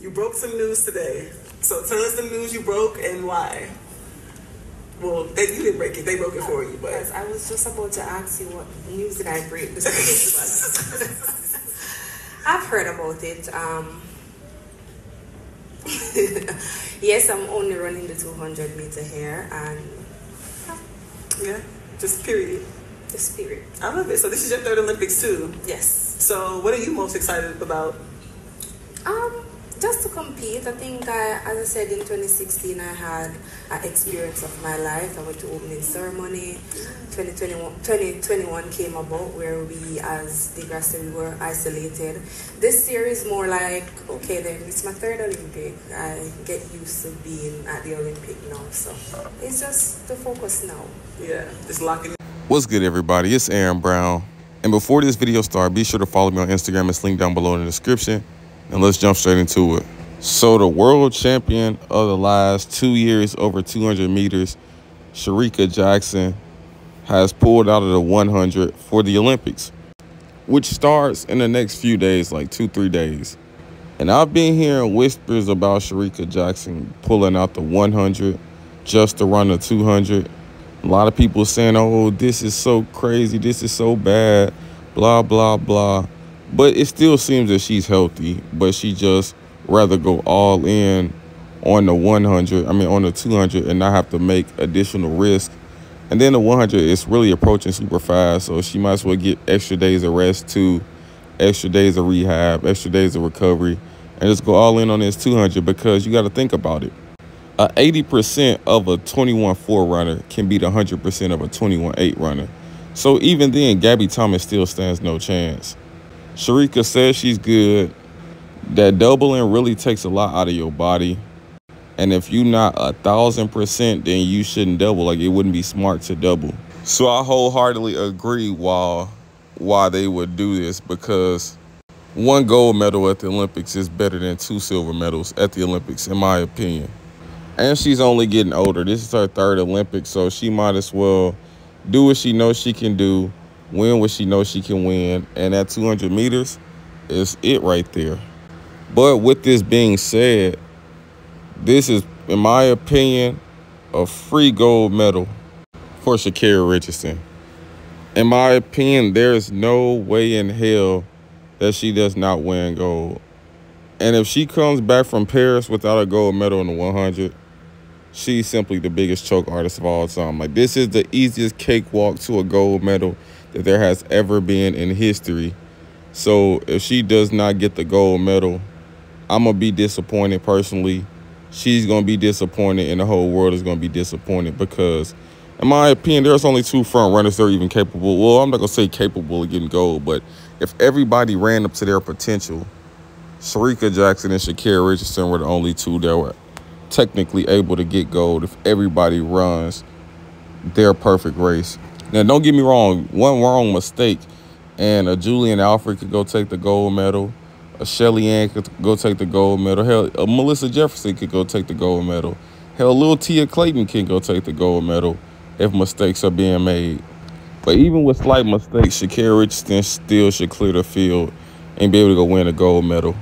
You broke some news today. So tell us the news you broke and why. Well, they, you didn't break it. They broke it for you, but Yes, I was just about to ask you what news did I break. I've heard about it. Um, yes, I'm only running the 200 meter here and yeah, just period. the spirit. I love it. So this is your third Olympics too. Yes. So what are you most excited about? Um, just to compete, I think I, as I said in 2016, I had an experience of my life. I went to opening ceremony. 2021, 2021 came about where we, as the Grasta, we were isolated. This year is more like, okay, then it's my third Olympic. I get used to being at the Olympic now, so it's just the focus now. Yeah, just locking in. What's good, everybody? It's Erin Brown. And before this video starts, be sure to follow me on Instagram. It's linked down below in the description. And let's jump straight into it. So, the world champion of the last two years over 200 meters, Shericka Jackson, has pulled out of the 100 for the Olympics, which starts in the next few days, like two, three days. And I've been hearing whispers about Shericka Jackson pulling out the 100 just to run the 200. A lot of people saying, oh, this is so crazy. This is so bad. Blah, blah, blah. But it still seems that she's healthy, but she just rather go all in on the 100, I mean, on the 200 and not have to make additional risk. And then the 100 is really approaching super fast, so she might as well get extra days of rest too, extra days of rehab, extra days of recovery, and just go all in on this 200 because you got to think about it a 80% of a 21-4 runner can beat 100% of a 21-8 runner. So even then, Gabby Thomas still stands no chance. Shericka says she's good. That doubling really takes a lot out of your body. And if you're not a thousand percent, then you shouldn't double. Like it wouldn't be smart to double. So I wholeheartedly agree why why they would do this because one gold medal at the Olympics is better than two silver medals at the Olympics, in my opinion. And she's only getting older. This is her third Olympics, so she might as well do what she knows she can do, win what she knows she can win. And at 200 meters is it right there. But with this being said, this is, in my opinion, a free gold medal for Sha'Carri Richardson. In my opinion, there is no way in hell that she does not win gold. And if she comes back from Paris without a gold medal in the 100, she's simply the biggest choke artist of all time. Like this is the easiest cakewalk to a gold medal there has ever been in history. So if she does not get the gold medal, I'm gonna be disappointed personally. She's gonna be disappointed, and the whole world is gonna be disappointed because, in my opinion, there's only two front runners that are even capable. Well, I'm not gonna say capable of getting gold, but if everybody ran up to their potential, Shericka Jackson and Sha'Carri Richardson were the only two that were technically able to get gold if everybody runs their perfect race. Now, don't get me wrong, one wrong mistake, and a Julien Alfred could go take the gold medal. A Shelly Ann could go take the gold medal. Hell, a Melissa Jefferson could go take the gold medal. Hell, little Tia Clayton can go take the gold medal if mistakes are being made. But even with slight mistakes, Sha'Carri Richardson still should clear the field and be able to go win a gold medal.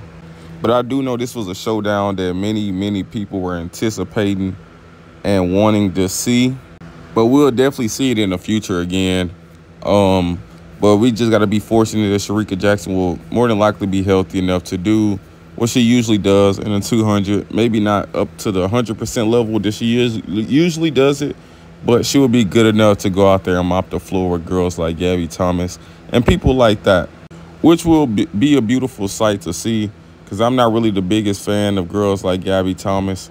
But I do know this was a showdown that many, many people were anticipating and wanting to see. But we'll definitely see it in the future again. Um, but we just got to be fortunate that Shericka Jackson will more than likely be healthy enough to do what she usually does in a 200. Maybe not up to the 100% level that she usually does it, but she will be good enough to go out there and mop the floor with girls like Gabby Thomas and people like that, which will be a beautiful sight to see because I'm not really the biggest fan of girls like Gabby Thomas.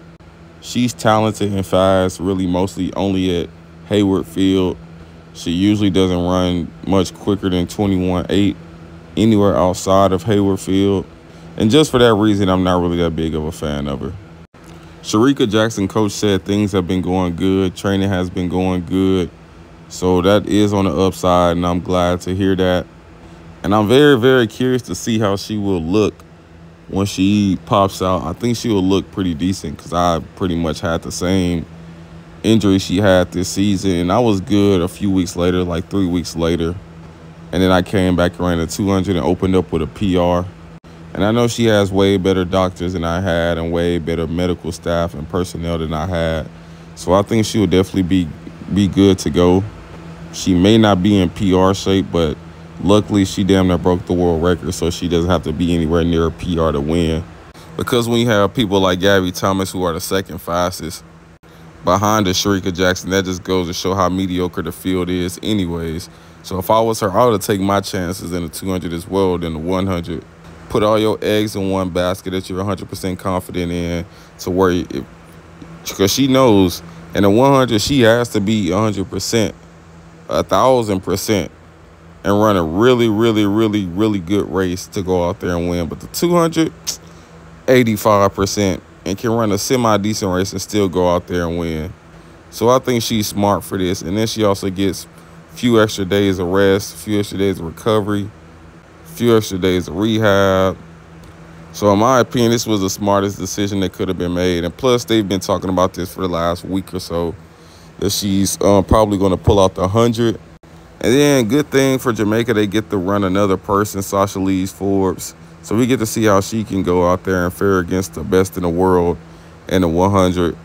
She's talented and fast, really mostly only at Hayward Field. She usually doesn't run much quicker than 21.8 anywhere outside of Hayward Field. And just for that reason, I'm not really that big of a fan of her. Shericka Jackson coach said things have been going good. Training has been going good. So that is on the upside, and I'm glad to hear that. And I'm very, very curious to see how she will look when she pops out. I think she will look pretty decent because I pretty much had the same injury she had this season. And I was good a few weeks later, like three weeks later. And then I came back around the 200 and opened up with a PR. And I know she has way better doctors than I had and way better medical staff and personnel than I had. So I think she will definitely be be good to go. She may not be in PR shape, but luckily she damn near broke the world record, so she doesn't have to be anywhere near a PR to win. Because when you have people like Gabby Thomas who are the second fastest behind the Shericka Jackson, that just goes to show how mediocre the field is anyways. So if I was her, I would take my chances in the 200 as well than the 100 put all your eggs in one basket that you're 100% confident in to where because she knows in the 100 she has to be 100% a thousand percent and run a really really really really good race to go out there and win. But the 200 85% and can run a semi decent race and still go out there and win so i think she's smart for this and then she also gets a few extra days of rest a few extra days of recovery few extra days of rehab. So in my opinion, this was the smartest decision that could have been made. And plus, they've been talking about this for the last week or so, that she's um, probably going to pull out the 100. And then good thing for Jamaica, they get to run another person, Shashalee Forbes. So we get to see how she can go out there and fare against the best in the world in the 100.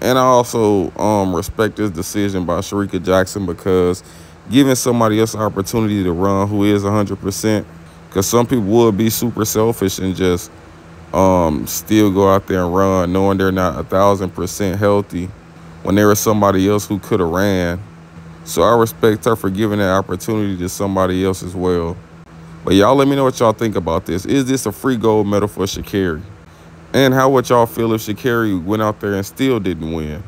And I also um, respect this decision by Shericka Jackson because giving somebody else an opportunity to run who is 100% because some people would be super selfish and just um, still go out there and run knowing they're not a thousand percent healthy when there was somebody else who could have ran. So I respect her for giving that opportunity to somebody else as well. But y'all let me know what y'all think about this. Is this a free gold medal for Sha'Carri? And how would y'all feel if Sha'Carri went out there and still didn't win?